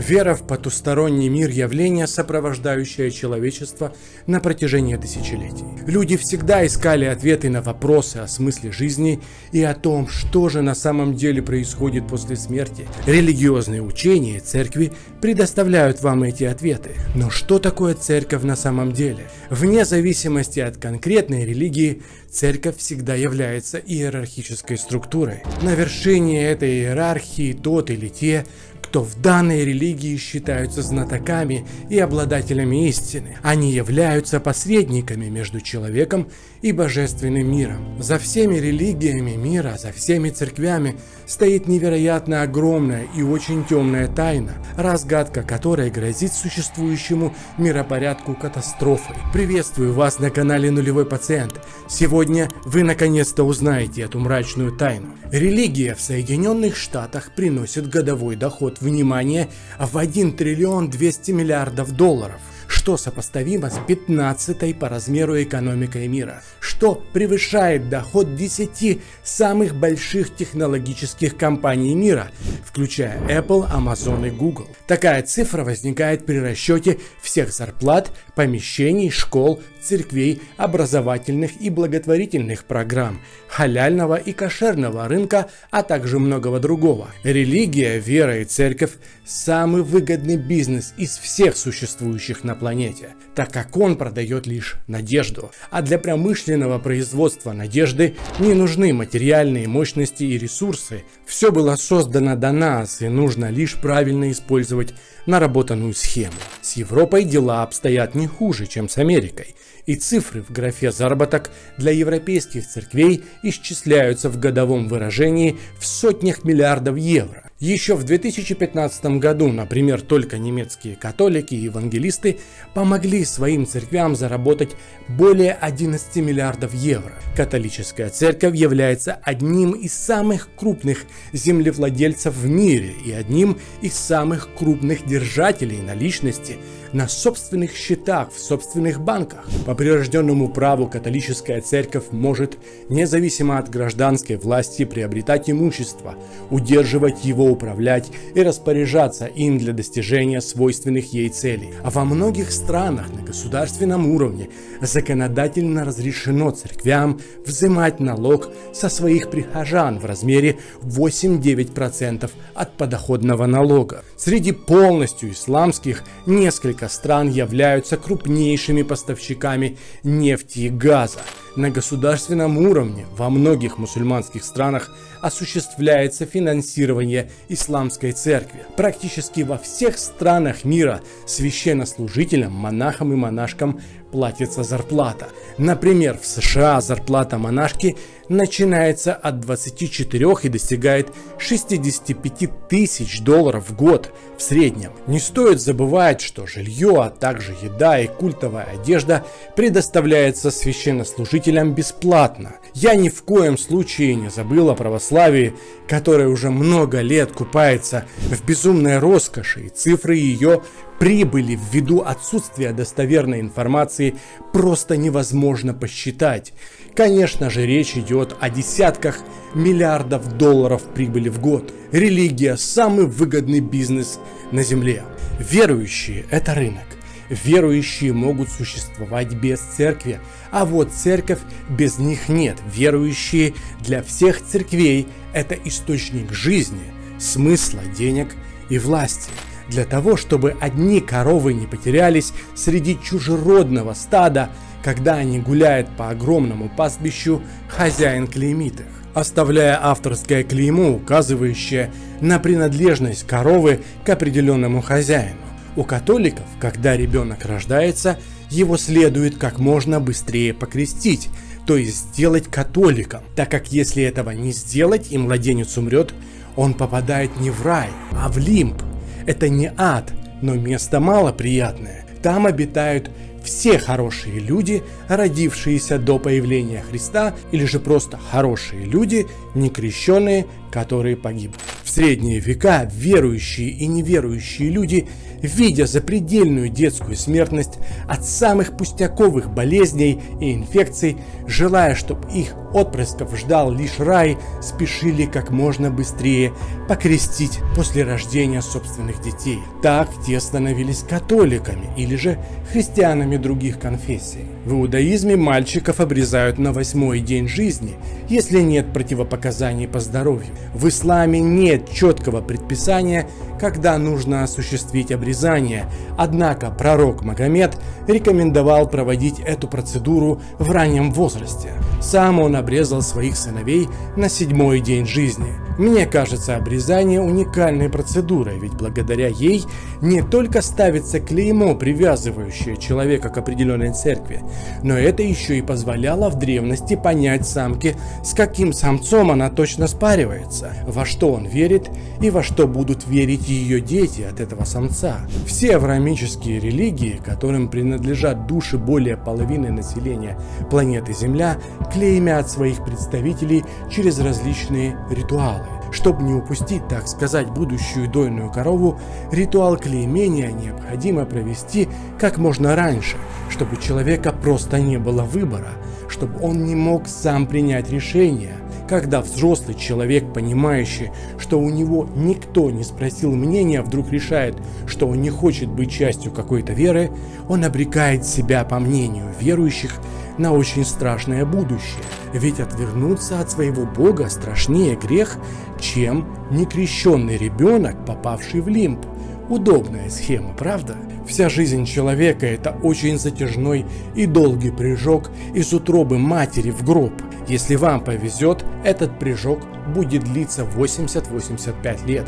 Вера в потусторонний мир – явление, сопровождающее человечество на протяжении тысячелетий. Люди всегда искали ответы на вопросы о смысле жизни и о том, что же на самом деле происходит после смерти. Религиозные учения и церкви предоставляют вам эти ответы. Но что такое церковь на самом деле? Вне зависимости от конкретной религии, церковь всегда является иерархической структурой. На вершине этой иерархии тот или те, кто в данной религии считаются знатоками и обладателями истины. Они являются посредниками между человеком и божественным миром. За всеми религиями мира, за всеми церквями стоит невероятно огромная и очень темная тайна, разгадка которой грозит существующему миропорядку катастрофой. Приветствую вас на канале Нулевой Пациент. Сегодня вы наконец-то узнаете эту мрачную тайну. Религия в Соединенных Штатах приносит годовой доход, внимание, в 1 триллион 200 миллиардов долларов что сопоставимо с 15 по размеру экономикой мира, что превышает доход 10 самых больших технологических компаний мира, включая Apple, Amazon и Google. Такая цифра возникает при расчете всех зарплат, помещений, школ, церквей, образовательных и благотворительных программ, халяльного и кошерного рынка, а также многого другого. Религия, вера и церковь – самый выгодный бизнес из всех существующих на планете, так как он продает лишь надежду. А для промышленного производства надежды не нужны материальные мощности и ресурсы. Все было создано до нас, и нужно лишь правильно использовать наработанную схему. С Европой дела обстоят не хуже, чем с Америкой и цифры в графе «заработок» для европейских церквей исчисляются в годовом выражении в сотнях миллиардов евро. Еще в 2015 году, например, только немецкие католики и евангелисты помогли своим церквям заработать более 11 миллиардов евро. Католическая церковь является одним из самых крупных землевладельцев в мире и одним из самых крупных держателей наличности на собственных счетах в собственных банках. По прирожденному праву католическая церковь может, независимо от гражданской власти, приобретать имущество, удерживать его, управлять и распоряжаться им для достижения свойственных ей целей. А во многих странах на государственном уровне законодательно разрешено церквям взимать налог со своих прихожан в размере 8-9% от подоходного налога. Среди полностью исламских несколько стран являются крупнейшими поставщиками нефти и газа. На государственном уровне во многих мусульманских странах осуществляется финансирование исламской церкви. Практически во всех странах мира священнослужителям, монахам и монашкам платится зарплата. Например, в США зарплата монашки начинается от 24 и достигает 65 тысяч долларов в год в среднем. Не стоит забывать, что жилье, а также еда и культовая одежда предоставляется священнослужителям бесплатно. Я ни в коем случае не забыл о православии, которое уже много лет купается в безумной роскоши, и цифры ее прибыли ввиду отсутствия достоверной информации просто невозможно посчитать. Конечно же, речь идет о десятках миллиардов долларов прибыли в год. Религия – самый выгодный бизнес на Земле. Верующие – это рынок. Верующие могут существовать без церкви, а вот церковь без них нет. Верующие для всех церквей – это источник жизни, смысла, денег и власти – для того, чтобы одни коровы не потерялись среди чужеродного стада, когда они гуляют по огромному пастбищу, хозяин клеймит их, оставляя авторское клеймо, указывающее на принадлежность коровы к определенному хозяину. У католиков, когда ребенок рождается, его следует как можно быстрее покрестить, то есть сделать католиком, так как если этого не сделать и младенец умрет, он попадает не в рай, а в лимб, это не ад, но место малоприятное. Там обитают все хорошие люди, родившиеся до появления Христа, или же просто хорошие люди, не крещенные, которые погибли. В средние века верующие и неверующие люди видя запредельную детскую смертность от самых пустяковых болезней и инфекций, желая, чтобы их отпрысков ждал лишь рай, спешили как можно быстрее покрестить после рождения собственных детей. Так те становились католиками или же христианами других конфессий. В иудаизме мальчиков обрезают на восьмой день жизни, если нет противопоказаний по здоровью. В исламе нет четкого предписания, когда нужно осуществить обрезание, однако пророк Магомед рекомендовал проводить эту процедуру в раннем возрасте. Сам он обрезал своих сыновей на седьмой день жизни. Мне кажется, обрезание уникальной процедурой, ведь благодаря ей не только ставится клеймо, привязывающее человека к определенной церкви, но это еще и позволяло в древности понять самке, с каким самцом она точно спаривается, во что он верит и во что будут верить ее дети от этого самца. Все авраамические религии, которым принадлежат души более половины населения планеты Земля, клеймят своих представителей через различные ритуалы. Чтобы не упустить, так сказать, будущую дойную корову, ритуал клеймения необходимо провести как можно раньше, чтобы человека просто не было выбора, чтобы он не мог сам принять решение. Когда взрослый человек, понимающий, что у него никто не спросил мнения, вдруг решает, что он не хочет быть частью какой-то веры, он обрекает себя, по мнению верующих, на очень страшное будущее. Ведь отвернуться от своего Бога страшнее грех, чем некрещенный ребенок, попавший в лимб. Удобная схема, правда? Вся жизнь человека – это очень затяжной и долгий прыжок из утробы матери в гроб. Если вам повезет, этот прыжок будет длиться 80-85 лет.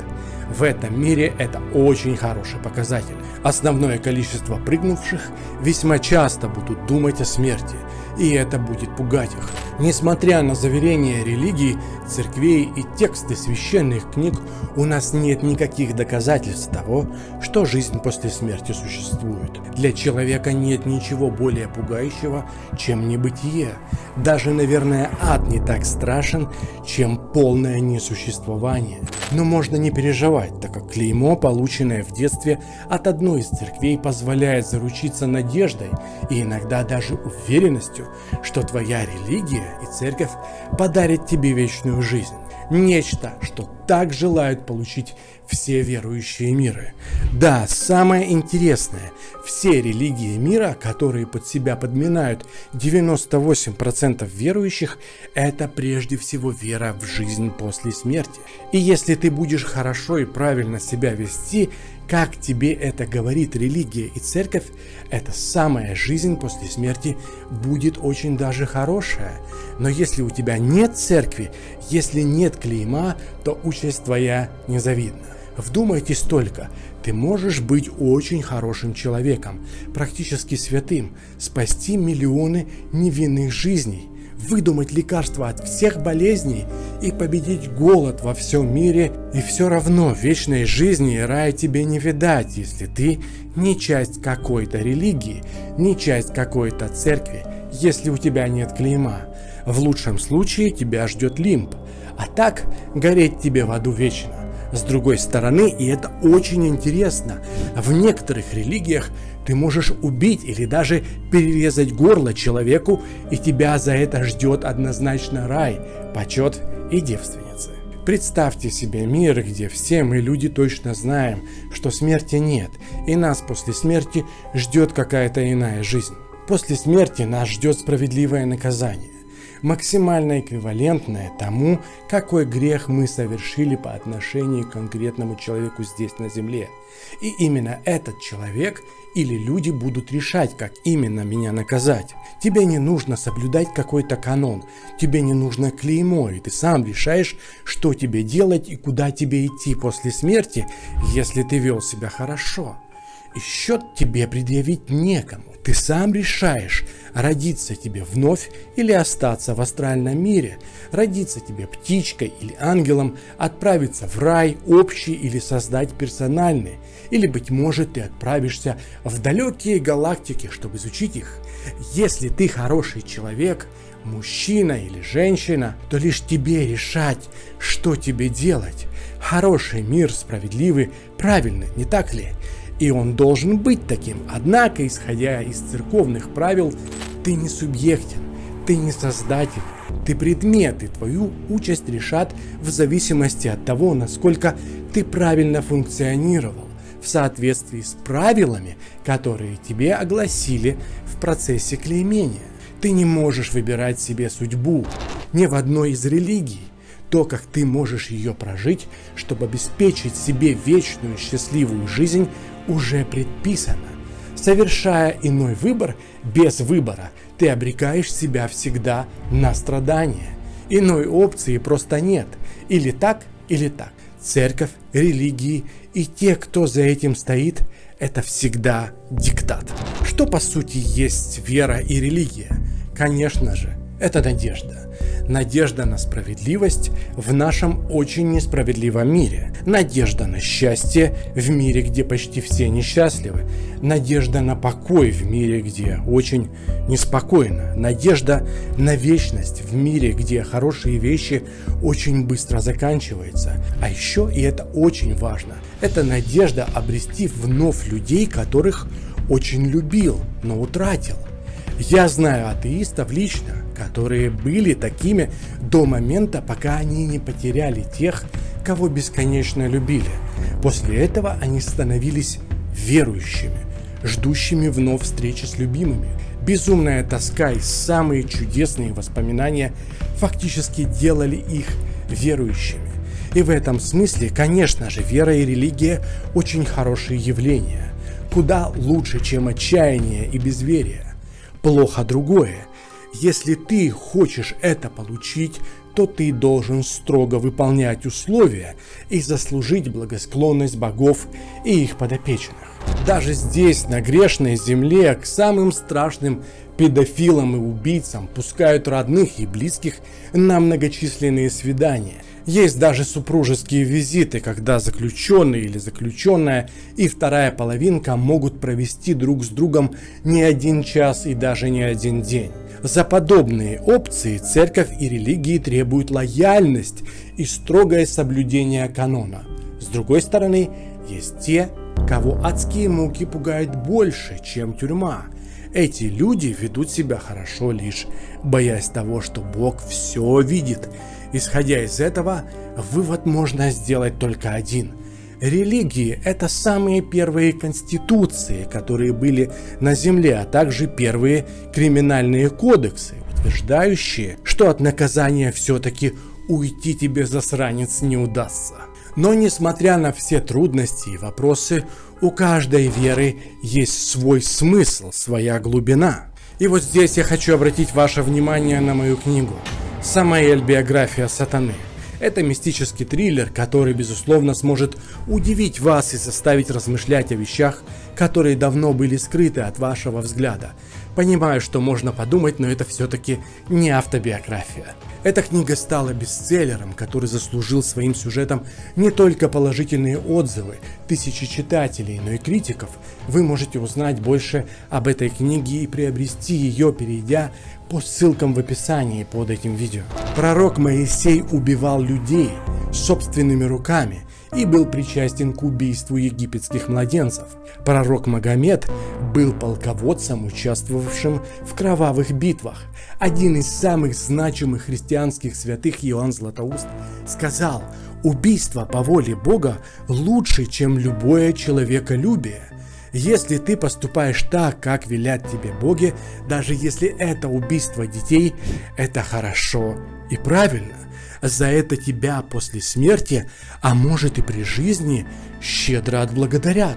В этом мире это очень хороший показатель. Основное количество прыгнувших весьма часто будут думать о смерти – и это будет пугать их. Несмотря на заверения религии, церквей и тексты священных книг, у нас нет никаких доказательств того, что жизнь после смерти существует. Для человека нет ничего более пугающего, чем небытие. Даже, наверное, ад не так страшен, чем полное несуществование. Но можно не переживать, так как клеймо, полученное в детстве от одной из церквей, позволяет заручиться надеждой и иногда даже уверенностью, что твоя религия и церковь подарит тебе вечную жизнь. Нечто, что так желают получить все верующие миры. Да, самое интересное, все религии мира, которые под себя подминают 98% верующих, это прежде всего вера в жизнь после смерти. И если ты будешь хорошо и правильно себя вести, как тебе это говорит религия и церковь, эта самая жизнь после смерти будет очень даже хорошая. Но если у тебя нет церкви, если нет клейма, то участь твоя незавидна. Вдумайтесь только, ты можешь быть очень хорошим человеком, практически святым, спасти миллионы невинных жизней, выдумать лекарства от всех болезней и победить голод во всем мире, и все равно вечной жизни и рая тебе не видать, если ты не часть какой-то религии, не часть какой-то церкви, если у тебя нет клейма. В лучшем случае тебя ждет лимб, а так гореть тебе в аду вечно. С другой стороны, и это очень интересно, в некоторых религиях ты можешь убить или даже перерезать горло человеку, и тебя за это ждет однозначно рай, почет и девственницы. Представьте себе мир, где все мы люди точно знаем, что смерти нет, и нас после смерти ждет какая-то иная жизнь. После смерти нас ждет справедливое наказание максимально эквивалентное тому, какой грех мы совершили по отношению к конкретному человеку здесь на земле. И именно этот человек или люди будут решать, как именно меня наказать. Тебе не нужно соблюдать какой-то канон, тебе не нужно клеймо, и ты сам решаешь, что тебе делать и куда тебе идти после смерти, если ты вел себя хорошо. Счет тебе предъявить некому. Ты сам решаешь, родиться тебе вновь или остаться в астральном мире, родиться тебе птичкой или ангелом, отправиться в рай общий или создать персональный, или, быть может, ты отправишься в далекие галактики, чтобы изучить их. Если ты хороший человек, мужчина или женщина, то лишь тебе решать, что тебе делать. Хороший мир, справедливый, правильный, не так ли? И он должен быть таким. Однако, исходя из церковных правил, ты не субъектен, ты не создатель, ты предмет, и твою участь решат в зависимости от того, насколько ты правильно функционировал в соответствии с правилами, которые тебе огласили в процессе клеймения. Ты не можешь выбирать себе судьбу ни в одной из религий. То, как ты можешь ее прожить, чтобы обеспечить себе вечную счастливую жизнь, уже предписано. Совершая иной выбор без выбора, ты обрекаешь себя всегда на страдания. Иной опции просто нет. Или так, или так. Церковь, религии и те, кто за этим стоит, это всегда диктат. Что по сути есть вера и религия? Конечно же, это надежда. Надежда на справедливость в нашем очень несправедливом мире. Надежда на счастье в мире, где почти все несчастливы. Надежда на покой в мире, где очень неспокойно. Надежда на вечность в мире, где хорошие вещи очень быстро заканчиваются. А еще, и это очень важно, это надежда обрести вновь людей, которых очень любил, но утратил. Я знаю атеистов лично, которые были такими до момента, пока они не потеряли тех, кого бесконечно любили. После этого они становились верующими, ждущими вновь встречи с любимыми. Безумная тоска и самые чудесные воспоминания фактически делали их верующими. И в этом смысле, конечно же, вера и религия очень хорошие явления. Куда лучше, чем отчаяние и безверие. Плохо другое. Если ты хочешь это получить, то ты должен строго выполнять условия и заслужить благосклонность богов и их подопечных. Даже здесь, на грешной земле, к самым страшным педофилам и убийцам пускают родных и близких на многочисленные свидания – есть даже супружеские визиты, когда заключенный или заключенная и вторая половинка могут провести друг с другом не один час и даже не один день. За подобные опции церковь и религии требуют лояльность и строгое соблюдение канона. С другой стороны, есть те, кого адские муки пугают больше, чем тюрьма. Эти люди ведут себя хорошо лишь боясь того, что Бог все видит Исходя из этого, вывод можно сделать только один. Религии – это самые первые конституции, которые были на Земле, а также первые криминальные кодексы, утверждающие, что от наказания все-таки уйти тебе, засранец, не удастся. Но несмотря на все трудности и вопросы, у каждой веры есть свой смысл, своя глубина. И вот здесь я хочу обратить ваше внимание на мою книгу Самаэль «Биография сатаны». Это мистический триллер, который, безусловно, сможет удивить вас и заставить размышлять о вещах, которые давно были скрыты от вашего взгляда. Понимаю, что можно подумать, но это все-таки не автобиография. Эта книга стала бестселлером, который заслужил своим сюжетом не только положительные отзывы тысячи читателей, но и критиков. Вы можете узнать больше об этой книге и приобрести ее, перейдя по ссылкам в описании под этим видео. Пророк Моисей убивал людей собственными руками и был причастен к убийству египетских младенцев. Пророк Магомед был полководцем, участвовавшим в кровавых битвах. Один из самых значимых христианских святых Иоанн Златоуст сказал, убийство по воле Бога лучше, чем любое человеколюбие. Если ты поступаешь так, как велят тебе боги, даже если это убийство детей, это хорошо и правильно. За это тебя после смерти, а может и при жизни, щедро отблагодарят.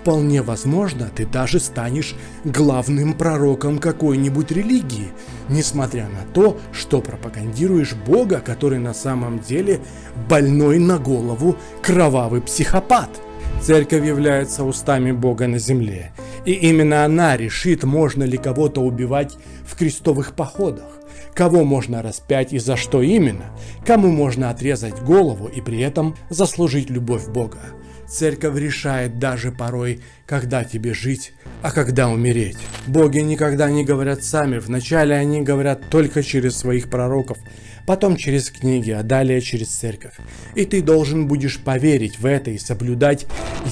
Вполне возможно, ты даже станешь главным пророком какой-нибудь религии, несмотря на то, что пропагандируешь Бога, который на самом деле больной на голову кровавый психопат. Церковь является устами Бога на земле, и именно она решит, можно ли кого-то убивать в крестовых походах, кого можно распять и за что именно, кому можно отрезать голову и при этом заслужить любовь Бога. Церковь решает даже порой, когда тебе жить, а когда умереть. Боги никогда не говорят сами, вначале они говорят только через своих пророков, потом через книги, а далее через церковь. И ты должен будешь поверить в это и соблюдать,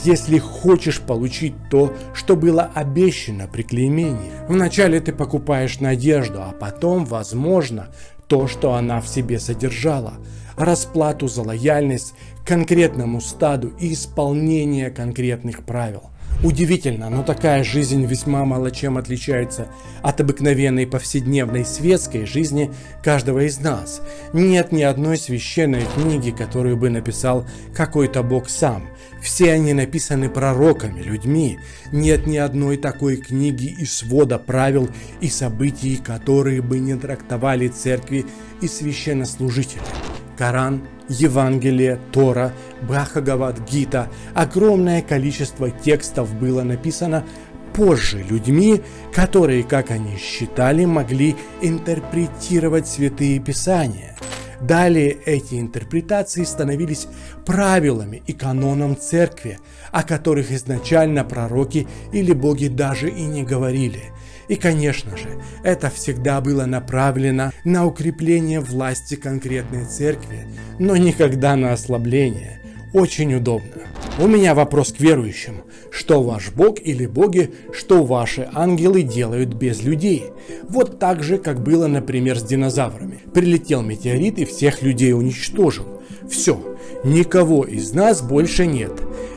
если хочешь получить то, что было обещано при клеймении. Вначале ты покупаешь надежду, а потом, возможно, то, что она в себе содержала – расплату за лояльность конкретному стаду и исполнение конкретных правил. Удивительно, но такая жизнь весьма мало чем отличается от обыкновенной повседневной светской жизни каждого из нас. Нет ни одной священной книги, которую бы написал какой-то бог сам. Все они написаны пророками, людьми. Нет ни одной такой книги и свода правил и событий, которые бы не трактовали церкви и священнослужители. Коран, Евангелие, Тора, Брахагават, Гита. Огромное количество текстов было написано позже людьми, которые, как они считали, могли интерпретировать святые писания. Далее эти интерпретации становились правилами и каноном церкви, о которых изначально пророки или боги даже и не говорили – и, конечно же, это всегда было направлено на укрепление власти конкретной церкви, но никогда на ослабление. Очень удобно. У меня вопрос к верующим. Что ваш бог или боги, что ваши ангелы делают без людей? Вот так же, как было, например, с динозаврами. Прилетел метеорит и всех людей уничтожил. Все, никого из нас больше нет.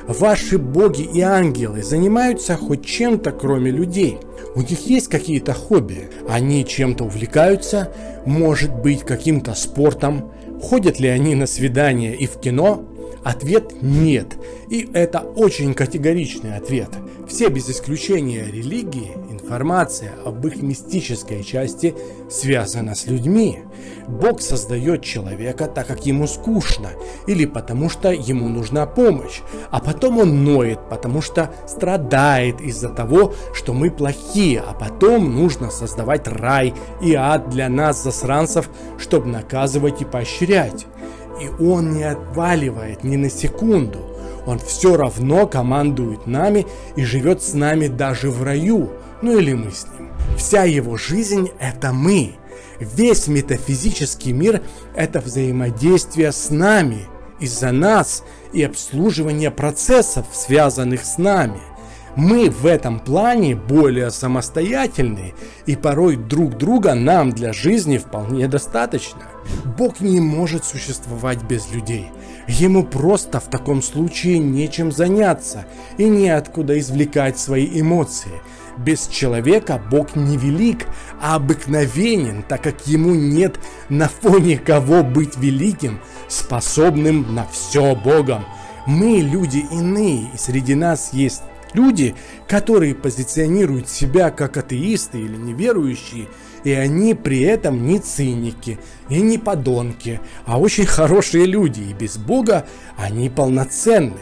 Ваши боги и ангелы занимаются хоть чем-то, кроме людей – у них есть какие-то хобби, они чем-то увлекаются, может быть каким-то спортом, ходят ли они на свидания и в кино? Ответ нет. И это очень категоричный ответ. Все без исключения религии, информация об их мистической части связана с людьми. Бог создает человека так, как ему скучно, или потому что ему нужна помощь, а потом он ноет, потому что страдает из-за того, что мы плохие, а потом нужно создавать рай и ад для нас, засранцев, чтобы наказывать и поощрять. И он не отваливает ни на секунду. Он все равно командует нами и живет с нами даже в раю. Ну или мы с ним. Вся его жизнь это мы. Весь метафизический мир это взаимодействие с нами, из-за нас и обслуживание процессов, связанных с нами. Мы в этом плане более самостоятельны, и порой друг друга нам для жизни вполне достаточно. Бог не может существовать без людей. Ему просто в таком случае нечем заняться и неоткуда извлекать свои эмоции. Без человека Бог не велик, а обыкновенен, так как ему нет на фоне кого быть великим, способным на все Богом. Мы люди иные, и среди нас есть Люди, которые позиционируют себя как атеисты или неверующие, и они при этом не циники и не подонки, а очень хорошие люди, и без Бога они полноценны.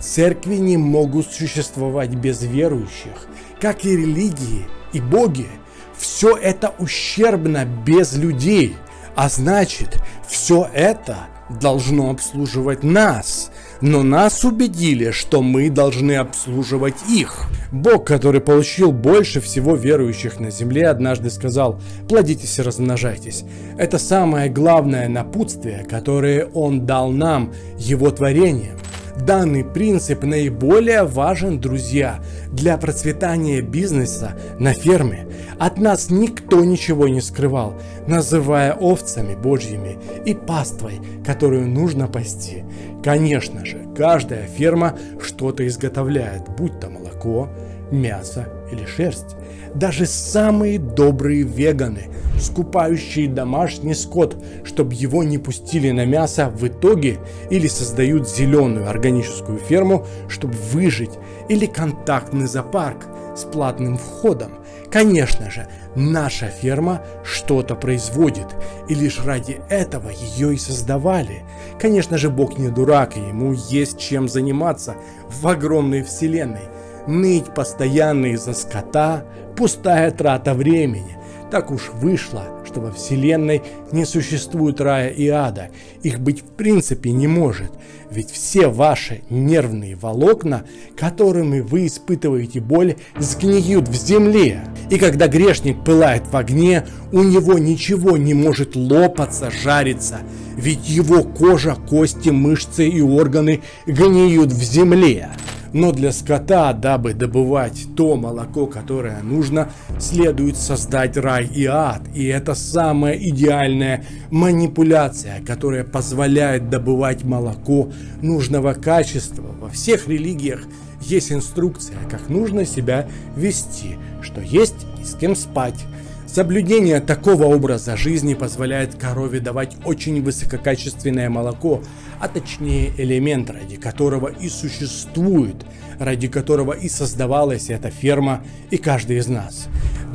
Церкви не могут существовать без верующих, как и религии и боги. Все это ущербно без людей, а значит, все это должно обслуживать нас, но нас убедили, что мы должны обслуживать их. Бог, который получил больше всего верующих на земле, однажды сказал «плодитесь и размножайтесь». Это самое главное напутствие, которое Он дал нам, Его творением. Данный принцип наиболее важен, друзья, для процветания бизнеса на ферме. От нас никто ничего не скрывал, называя овцами божьими и паствой, которую нужно пасти. Конечно же, каждая ферма что-то изготовляет, будь то молоко, мясо или шерсть. Даже самые добрые веганы, скупающие домашний скот, чтобы его не пустили на мясо, в итоге или создают зеленую органическую ферму, чтобы выжить, или контактный зоопарк с платным входом. Конечно же, наша ферма что-то производит, и лишь ради этого ее и создавали. Конечно же, Бог не дурак, и ему есть чем заниматься в огромной вселенной. Ныть постоянно из-за скота – пустая трата времени. Так уж вышло, что во Вселенной не существует рая и ада. Их быть в принципе не может. Ведь все ваши нервные волокна, которыми вы испытываете боль, сгниют в земле. И когда грешник пылает в огне, у него ничего не может лопаться, жариться. Ведь его кожа, кости, мышцы и органы гниют в земле. Но для скота, дабы добывать то молоко, которое нужно, следует создать рай и ад. И это самая идеальная манипуляция, которая позволяет добывать молоко нужного качества. Во всех религиях есть инструкция, как нужно себя вести, что есть и с кем спать. Соблюдение такого образа жизни позволяет корове давать очень высококачественное молоко, а точнее элемент, ради которого и существует, ради которого и создавалась эта ферма и каждый из нас.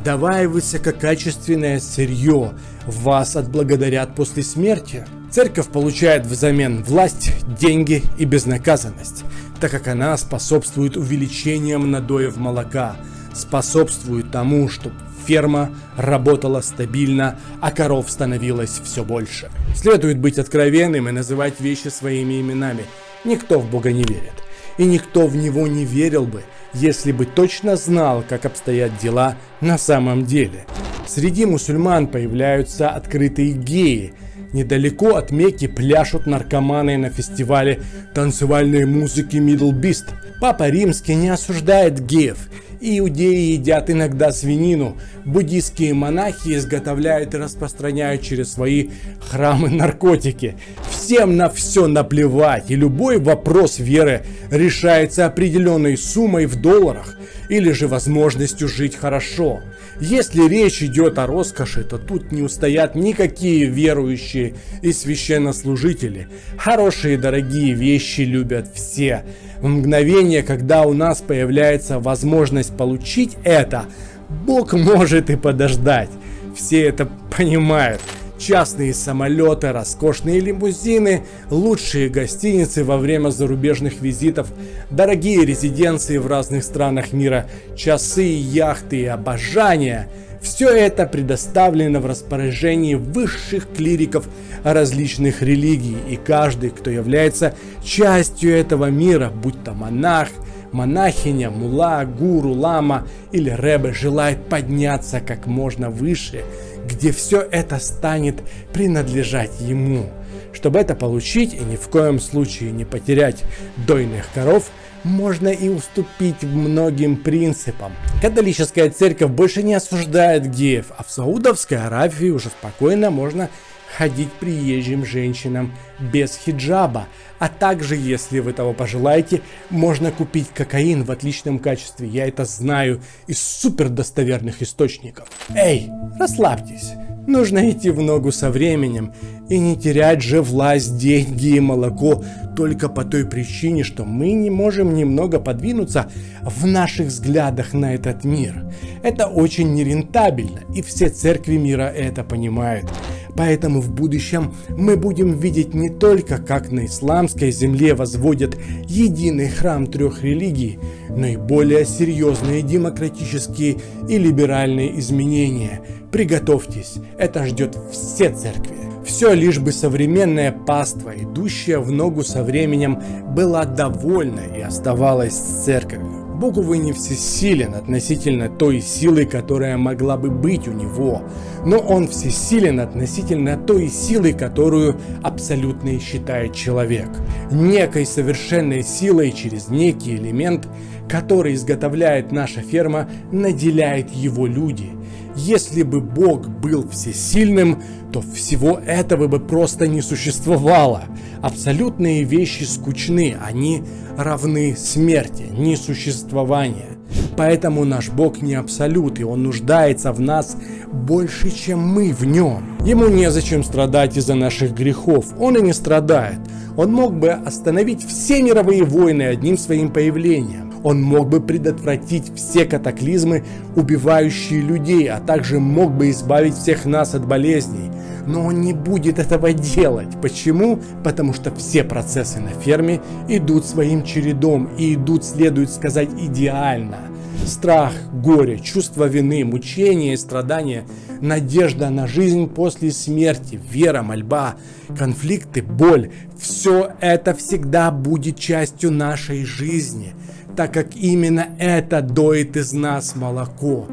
Давая высококачественное сырье, вас отблагодарят после смерти. Церковь получает взамен власть, деньги и безнаказанность, так как она способствует увеличением надоев молока, способствует тому, чтобы Ферма работала стабильно, а коров становилось все больше. Следует быть откровенным и называть вещи своими именами. Никто в Бога не верит. И никто в Него не верил бы, если бы точно знал, как обстоят дела на самом деле. Среди мусульман появляются открытые геи. Недалеко от Мекки пляшут наркоманы на фестивале танцевальной музыки Middle Beast. Папа Римский не осуждает геев Иудеи едят иногда свинину. Буддийские монахи изготовляют и распространяют через свои храмы наркотики. Всем на все наплевать, и любой вопрос веры решается определенной суммой в долларах или же возможностью жить хорошо. Если речь идет о роскоши, то тут не устоят никакие верующие и священнослужители. Хорошие дорогие вещи любят все. В мгновение, когда у нас появляется возможность получить это, Бог может и подождать. Все это понимают частные самолеты, роскошные лимузины, лучшие гостиницы во время зарубежных визитов, дорогие резиденции в разных странах мира, часы, яхты и обожания – все это предоставлено в распоряжении высших клириков различных религий, и каждый, кто является частью этого мира, будь то монах, монахиня, мула, гуру, лама или рэбе, желает подняться как можно выше – где все это станет принадлежать ему. Чтобы это получить и ни в коем случае не потерять дойных коров, можно и уступить многим принципам. Католическая церковь больше не осуждает геев, а в Саудовской Аравии уже спокойно можно ходить приезжим женщинам без хиджаба, а также, если вы того пожелаете, можно купить кокаин в отличном качестве. Я это знаю из супер достоверных источников. Эй, расслабьтесь. Нужно идти в ногу со временем и не терять же власть, деньги и молоко только по той причине, что мы не можем немного подвинуться в наших взглядах на этот мир. Это очень нерентабельно, и все церкви мира это понимают. Поэтому в будущем мы будем видеть не только, как на исламской земле возводят единый храм трех религий, но и более серьезные демократические и либеральные изменения. Приготовьтесь, это ждет все церкви. Все лишь бы современная паства, идущая в ногу со временем, была довольна и оставалась церковью. Бог, увы, не всесилен относительно той силы, которая могла бы быть у него, но он всесилен относительно той силы, которую абсолютно считает человек. Некой совершенной силой через некий элемент, который изготовляет наша ферма, наделяет его люди – если бы Бог был всесильным, то всего этого бы просто не существовало. Абсолютные вещи скучны, они равны смерти, несуществованию. Поэтому наш Бог не абсолют, и Он нуждается в нас больше, чем мы в Нем. Ему незачем страдать из-за наших грехов, Он и не страдает. Он мог бы остановить все мировые войны одним своим появлением. Он мог бы предотвратить все катаклизмы, убивающие людей, а также мог бы избавить всех нас от болезней. Но он не будет этого делать. Почему? Потому что все процессы на ферме идут своим чередом и идут, следует сказать, идеально. Страх, горе, чувство вины, мучение и страдания, надежда на жизнь после смерти, вера, мольба, конфликты, боль – все это всегда будет частью нашей жизни, так как именно это доит из нас молоко,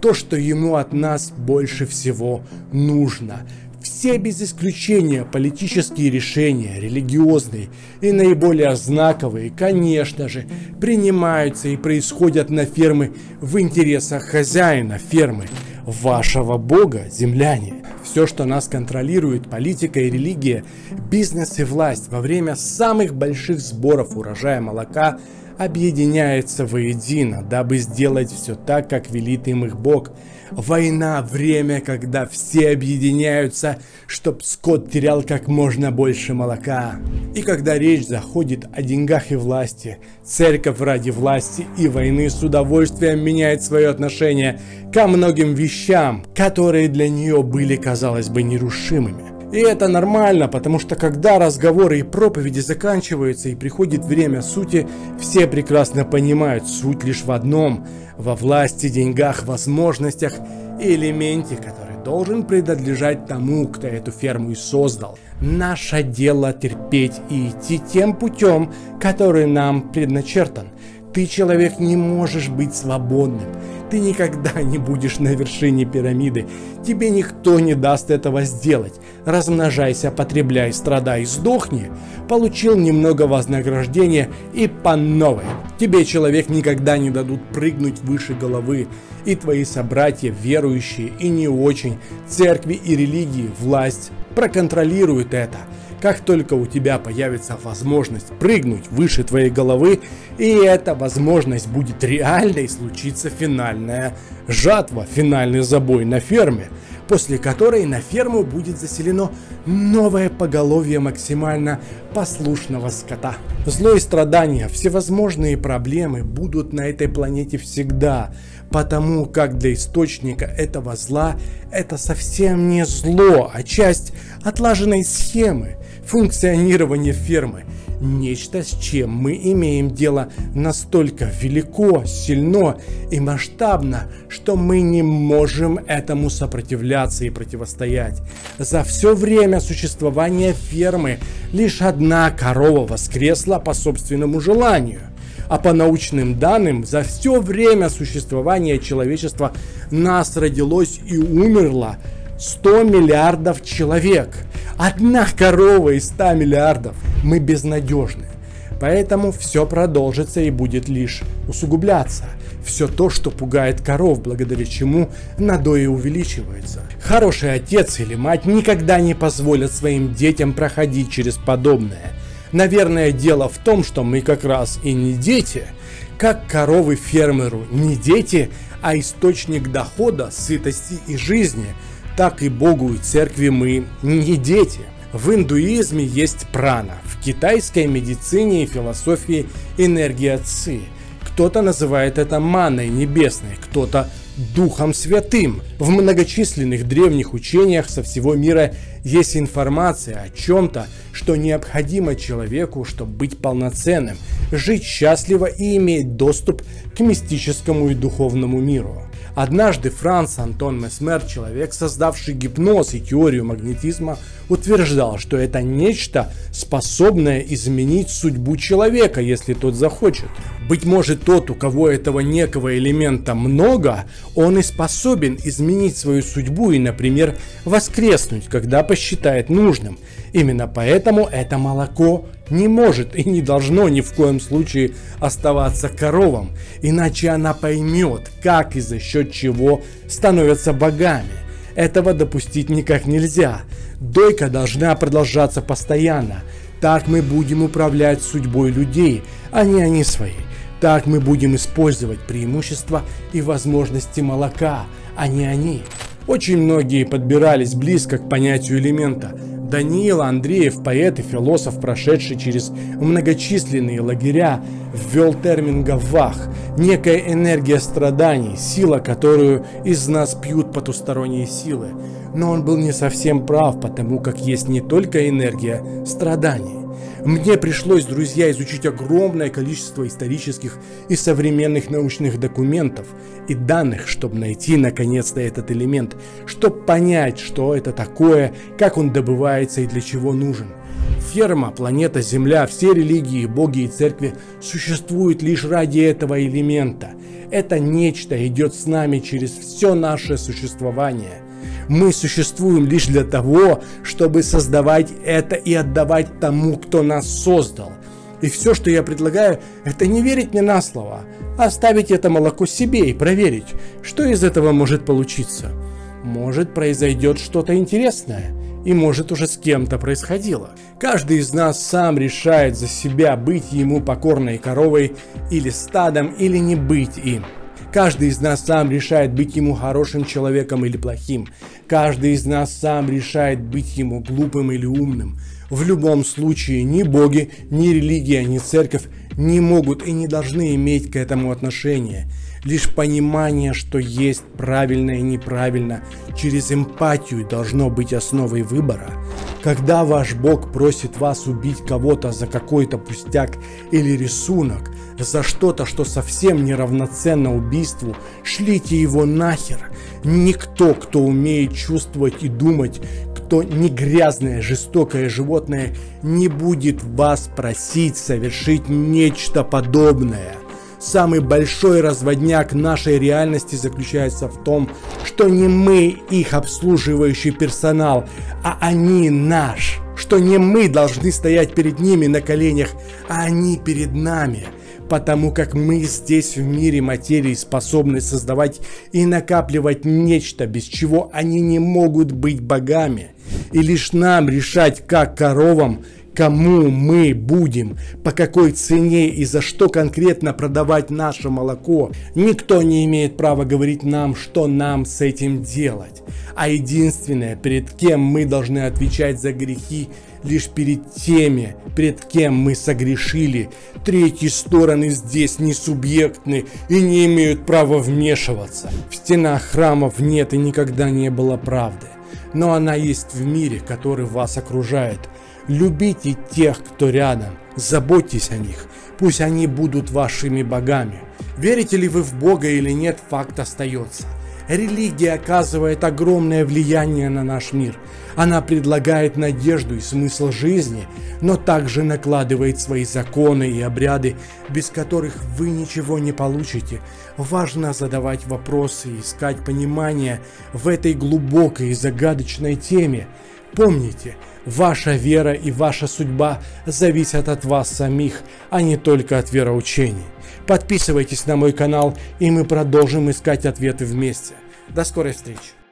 то, что ему от нас больше всего нужно – все без исключения политические решения, религиозные и наиболее знаковые, конечно же, принимаются и происходят на фермы в интересах хозяина фермы, вашего бога, земляне. Все, что нас контролирует, политика и религия, бизнес и власть во время самых больших сборов урожая молока объединяется воедино, дабы сделать все так, как велит им их Бог – Война – время, когда все объединяются, чтоб скот терял как можно больше молока. И когда речь заходит о деньгах и власти, церковь ради власти и войны с удовольствием меняет свое отношение ко многим вещам, которые для нее были, казалось бы, нерушимыми. И это нормально, потому что когда разговоры и проповеди заканчиваются и приходит время сути, все прекрасно понимают суть лишь в одном – во власти, деньгах, возможностях и элементе, который должен принадлежать тому, кто эту ферму и создал. Наше дело терпеть и идти тем путем, который нам предначертан. Ты, человек, не можешь быть свободным. Ты никогда не будешь на вершине пирамиды. Тебе никто не даст этого сделать. Размножайся, потребляй, страдай, сдохни. Получил немного вознаграждения и по новой. Тебе, человек, никогда не дадут прыгнуть выше головы. И твои собратья, верующие и не очень, церкви и религии, власть проконтролируют это – как только у тебя появится возможность прыгнуть выше твоей головы, и эта возможность будет реальной, случится финальная жатва, финальный забой на ферме, после которой на ферму будет заселено новое поголовье максимально послушного скота. Зло и страдания, всевозможные проблемы будут на этой планете всегда, потому как для источника этого зла это совсем не зло, а часть отлаженной схемы, функционирование фермы. Нечто, с чем мы имеем дело настолько велико, сильно и масштабно, что мы не можем этому сопротивляться и противостоять. За все время существования фермы лишь одна корова воскресла по собственному желанию. А по научным данным, за все время существования человечества нас родилось и умерло 100 миллиардов человек. Одна корова из 100 миллиардов. Мы безнадежны. Поэтому все продолжится и будет лишь усугубляться. Все то, что пугает коров, благодаря чему надои увеличивается. Хороший отец или мать никогда не позволят своим детям проходить через подобное. Наверное, дело в том, что мы как раз и не дети. Как коровы фермеру не дети, а источник дохода, сытости и жизни – так и Богу и церкви мы не дети. В индуизме есть прана, в китайской медицине и философии энергия ци. Кто-то называет это маной небесной, кто-то Духом Святым. В многочисленных древних учениях со всего мира есть информация о чем-то, что необходимо человеку, чтобы быть полноценным, жить счастливо и иметь доступ к мистическому и духовному миру. Однажды Франц Антон Месмер, человек, создавший гипноз и теорию магнетизма, утверждал, что это нечто, способное изменить судьбу человека, если тот захочет. Быть может, тот, у кого этого некого элемента много, он и способен изменить свою судьбу и, например, воскреснуть, когда посчитает нужным. Именно поэтому это молоко не может и не должно ни в коем случае оставаться коровом, иначе она поймет, как и за счет чего становятся богами. Этого допустить никак нельзя. Дойка должна продолжаться постоянно. Так мы будем управлять судьбой людей, а не они своей. Так мы будем использовать преимущества и возможности молока, а не они. Очень многие подбирались близко к понятию элемента. Даниил Андреев, поэт и философ, прошедший через многочисленные лагеря, ввел термин «гавах» – некая энергия страданий, сила, которую из нас пьют потусторонние силы. Но он был не совсем прав, потому как есть не только энергия страданий. Мне пришлось, друзья, изучить огромное количество исторических и современных научных документов и данных, чтобы найти наконец-то этот элемент, чтобы понять, что это такое, как он добывается и для чего нужен. Ферма, планета Земля, все религии, боги и церкви существуют лишь ради этого элемента. Это нечто идет с нами через все наше существование. Мы существуем лишь для того, чтобы создавать это и отдавать тому, кто нас создал. И все, что я предлагаю, это не верить мне на слово, а оставить это молоко себе и проверить, что из этого может получиться. Может произойдет что-то интересное, и может уже с кем-то происходило. Каждый из нас сам решает за себя, быть ему покорной коровой или стадом, или не быть им. Каждый из нас сам решает быть ему хорошим человеком или плохим. Каждый из нас сам решает быть ему глупым или умным. В любом случае ни боги, ни религия, ни церковь не могут и не должны иметь к этому отношения. Лишь понимание, что есть правильно и неправильно, через эмпатию должно быть основой выбора. Когда ваш Бог просит вас убить кого-то за какой-то пустяк или рисунок, за что-то, что совсем не равноценно убийству, шлите его нахер. Никто, кто умеет чувствовать и думать, кто не грязное, жестокое животное, не будет вас просить совершить нечто подобное. Самый большой разводняк нашей реальности заключается в том, что не мы их обслуживающий персонал, а они наш. Что не мы должны стоять перед ними на коленях, а они перед нами. Потому как мы здесь в мире материи способны создавать и накапливать нечто, без чего они не могут быть богами. И лишь нам решать, как коровам кому мы будем, по какой цене и за что конкретно продавать наше молоко. Никто не имеет права говорить нам, что нам с этим делать. А единственное, перед кем мы должны отвечать за грехи, лишь перед теми, перед кем мы согрешили. Третьи стороны здесь не субъектны и не имеют права вмешиваться. В стенах храмов нет и никогда не было правды. Но она есть в мире, который вас окружает – Любите тех, кто рядом, заботьтесь о них, пусть они будут вашими богами. Верите ли вы в Бога или нет, факт остается. Религия оказывает огромное влияние на наш мир. Она предлагает надежду и смысл жизни, но также накладывает свои законы и обряды, без которых вы ничего не получите. Важно задавать вопросы и искать понимание в этой глубокой и загадочной теме. Помните, Ваша вера и ваша судьба зависят от вас самих, а не только от вероучений. Подписывайтесь на мой канал, и мы продолжим искать ответы вместе. До скорой встречи!